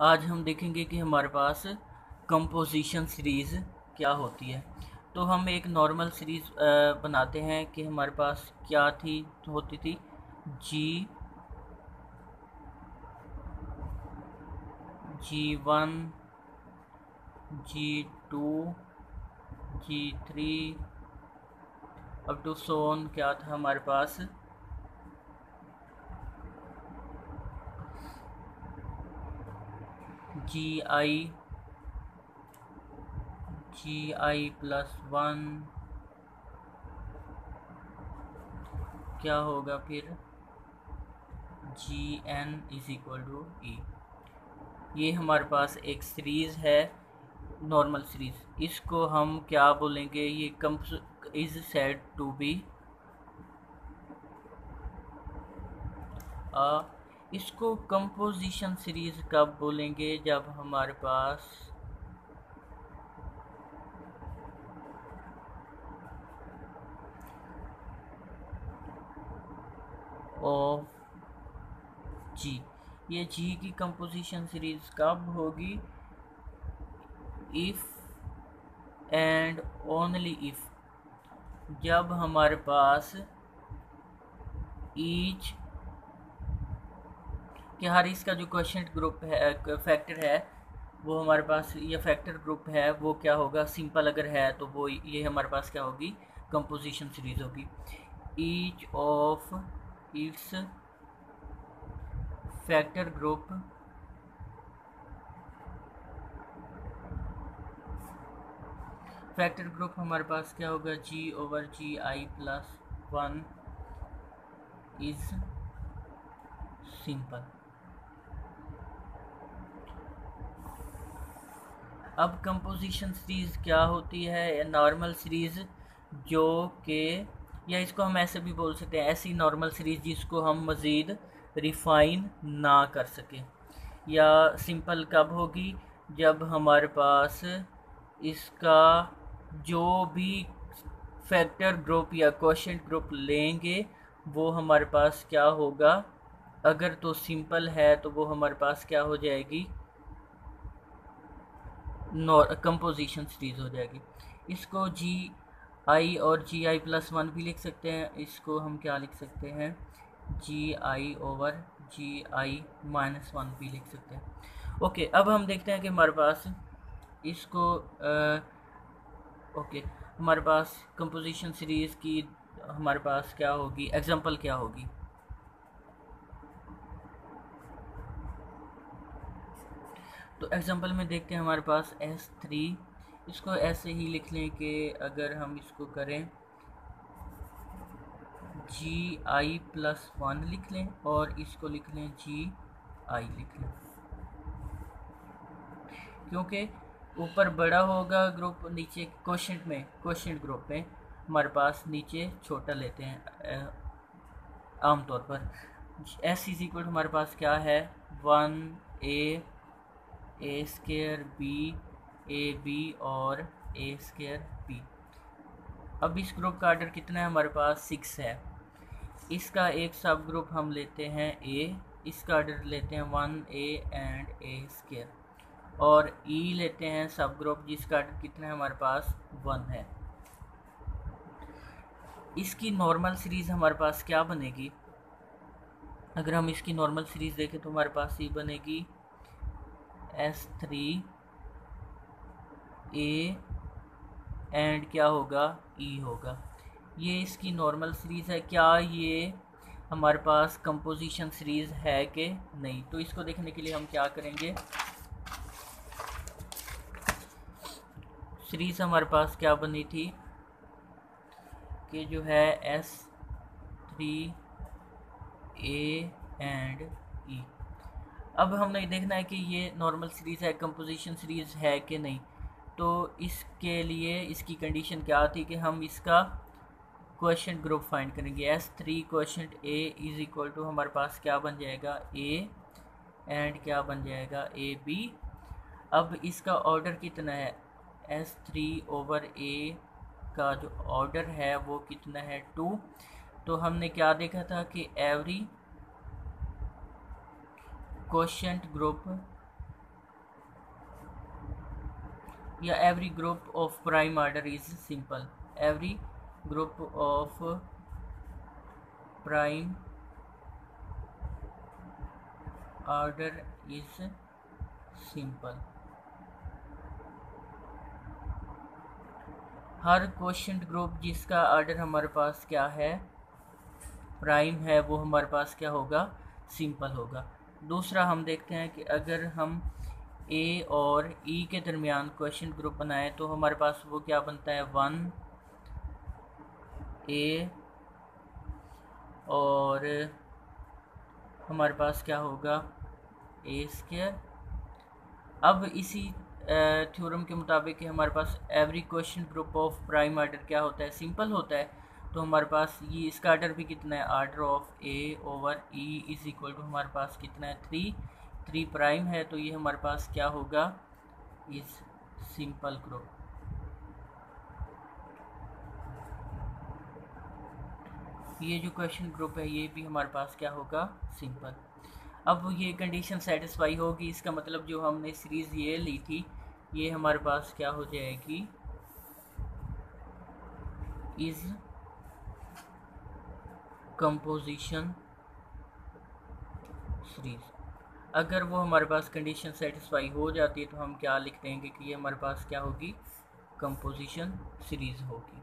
आज हम देखेंगे कि हमारे पास कंपोजिशन सीरीज़ क्या होती है। तो हम एक नॉर्मल सीरीज़ बनाते हैं कि हमारे पास क्या थी, होती थी। G G one G two G three अब टू सोन क्या था हमारे पास। जी i G I plus one क्या होगा फिर? G N is equal to E ये हमारे पास एक सीरीज़ है नॉर्मल सीरीज़ इसको हम क्या बोलेंगे? ये कम इज़ सेड टू बी इसको कंपोजिशन सीरीज़ कब बोलेंगे? जब हमारे पास ऑफ़ जी ये जी की कंपोजिशन सीरीज़ कब होगी? इफ़ एंड ओनली इफ़ जब हमारे पास ईच कि हर इसका जो क्वेश्चन ग्रुप है फैक्टर है, वो हमारे पास, ये फैक्टर ग्रुप है, वो क्या होगा? सिंपल अगर है तो वो ये हमारे पास क्या होगी? कंपोजिशन सीरीज़ होगी। Each of its factor group factor group हमारे पास क्या होगा? G over G I plus one is simple अब कंपोजिशन सीरीज़ क्या होती है? नॉर्मल सीरीज़ जो कि, या इसको हम ऐसे भी बोल सकते हैं, ऐसी नॉर्मल सीरीज़ जिसको हम मज़ीद रिफ़ाइन ना कर सकें। या सिंपल कब होगी? जब हमारे पास इसका जो भी फैक्टर ग्रुप या क्वेश्चन ग्रुप लेंगे, वो हमारे पास क्या होगा? अगर तो सिंपल है तो वो हमारे पास क्या हो जाएगी? कंपोजिशन सीरीज़ हो जाएगी। इसको जी आई और जी आई प्लस वन भी लिख सकते हैं। इसको हम क्या लिख सकते हैं? G I over G I minus one भी लिख सकते हैं। ओके अब हम देखते हैं कि हमारे पास इसको आ, ओके हमारे पास कंपोजिशन सीरीज़ की हमारे पास क्या होगी? एग्जांपल क्या होगी? तो एग्जांपल में देखते हैं हमारे पास एस थ्री इसको ऐसे ही लिख लें कि अगर हम इसको करें जी आई प्लस वन लिख लें और इसको लिख लें जी आई लिख लें। क्योंकि ऊपर बड़ा होगा ग्रुप नीचे क्वेश्चन में क्वेश्चन ग्रुप में, हमारे पास नीचे छोटा लेते हैं आमतौर पर। एस इज़ इक्वल हमारे पास क्या है? One A A square B A B और ए स्केयर बी अब इस ग्रुप का आर्डर कितना है? हमारे पास सिक्स है. इसका एक सब ग्रुप हम लेते हैं ए इसका आर्डर लेते हैं one A and A square और ई e लेते हैं सब ग्रुप जिसका आर्डर कितना है? हमारे पास वन है. इसकी नॉर्मल सीरीज़ हमारे पास क्या बनेगी? अगर हम इसकी नॉर्मल सीरीज़ देखें तो हमारे पास ये बनेगी एस थ्री ए एंड क्या होगा? ई e होगा। ये इसकी नॉर्मल सीरीज़ है। क्या ये हमारे पास कंपोजिशन सीरीज़ है कि नहीं? तो इसको देखने के लिए हम क्या करेंगे? सीरीज़ हमारे पास क्या बनी थी? कि जो है एस थ्री ए एंड अब हमने देखना है कि ये नॉर्मल सीरीज़ है कंपोजिशन सीरीज़ है कि नहीं। तो इसके लिए इसकी कंडीशन क्या थी कि हम इसका क्वेश्चन ग्रुप फाइंड करेंगे। S three question A is equal to हमारे पास क्या बन जाएगा? ए एंड क्या बन जाएगा? ए बी अब इसका ऑर्डर कितना है? एस थ्री ओवर ए का जो ऑर्डर है वो कितना है? टू तो हमने क्या देखा था कि एवरी क्वेश्चन ग्रुप या every group of prime order is simple every group of prime order is simple हर क्वेश्चन ग्रुप जिसका आर्डर हमारे पास क्या है प्राइम है, वो हमारे पास क्या होगा? सिंपल होगा। दूसरा हम देखते हैं कि अगर हम ए और ई e के दरमियान क्वेश्चन ग्रुप बनाएँ तो हमारे पास वो क्या बनता है? वन ए और हमारे पास क्या होगा? ए स्केयर अब इसी थ्योरम के मुताबिक हमारे पास every question group of prime order क्या होता है? सिंपल होता है। तो हमारे पास ये इसका आर्डर भी कितना है? Order of A over E is equal to हमारे पास कितना है? थ्री थ्री प्राइम है तो ये हमारे पास क्या होगा? इज़ सिंपल ग्रुप ये जो क्वेश्चन ग्रुप है, ये भी हमारे पास क्या होगा? सिंपल अब ये कंडीशन सेटिस्फाई होगी, इसका मतलब जो हमने सीरीज़ ये ली थी, ये हमारे पास क्या हो जाएगी? इज़ कंपोजिशन सीरीज़ अगर वो हमारे पास कंडीशन सेटिस्फाई हो जाती है तो हम क्या लिख देंगे कि ये हमारे पास क्या होगी? कंपोजिशन सीरीज़ होगी।